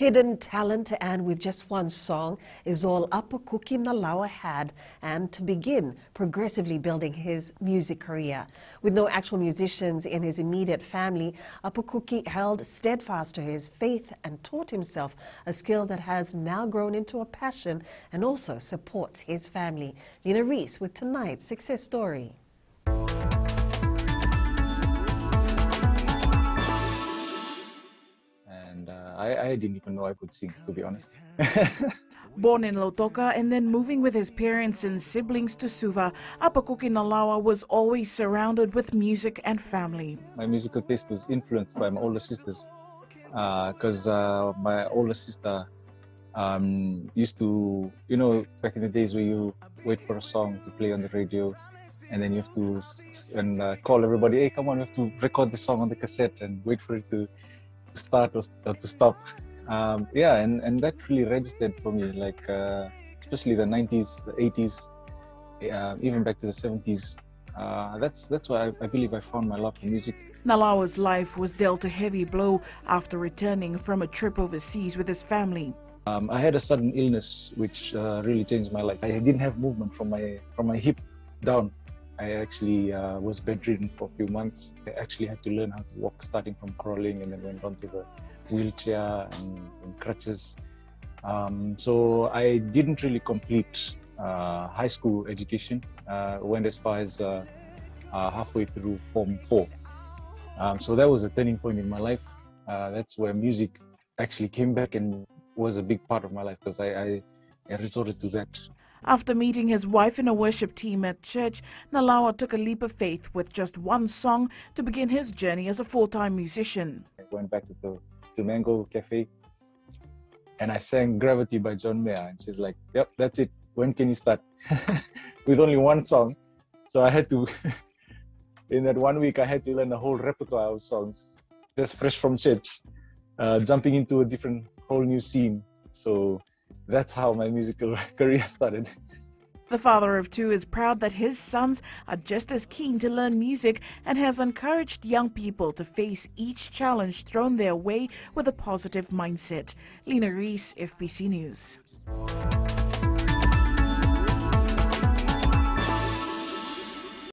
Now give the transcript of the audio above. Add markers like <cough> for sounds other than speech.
hidden talent and with just one song is all Apakuki Nalawa had and to begin progressively building his music career. With no actual musicians in his immediate family, Apakuki held steadfast to his faith and taught himself a skill that has now grown into a passion and also supports his family. Lena Reese with tonight's success story. I, I didn't even know I could sing, to be honest. <laughs> Born in Lautoka and then moving with his parents and siblings to Suva, Apakuki Nalawa was always surrounded with music and family. my musical taste was influenced by my older sisters, because uh, my older sister um, used to, you know, back in the days where you wait for a song to play on the radio, and then you have to and uh, call everybody, hey, come on, we have to record the song on the cassette and wait for it to start or, to stop. Um, yeah, and, and that really registered for me, like uh, especially the 90s, the 80s, uh, even back to the 70s. Uh, that's that's why I, I believe I found my love for music. Nalawa's life was dealt a heavy blow after returning from a trip overseas with his family. Um, I had a sudden illness which uh, really changed my life. I didn't have movement from my from my hip down. I actually uh, was bedridden for a few months. I actually had to learn how to walk, starting from crawling, and then went on to the wheelchair and, and crutches. Um, so I didn't really complete uh, high school education. Uh, went as far as uh, uh, halfway through Form Four. Um, so that was a turning point in my life. Uh, that's where music actually came back and was a big part of my life because I, I, I resorted to that. After meeting his wife in a worship team at church, Nalawa took a leap of faith with just one song to begin his journey as a full-time musician. I went back to the Mango Cafe and I sang Gravity by John Mayer. And she's like, Yep, that's it. When can you start? <laughs> With only one song. So I had to, <laughs> in that one week, I had to learn a whole repertoire of songs, just fresh from church, uh, jumping into a different, whole new scene. So that's how my musical <laughs> career started. The father of two is proud that his sons are just as keen to learn music and has encouraged young people to face each challenge thrown their way with a positive mindset. Lena Reese, FBC News.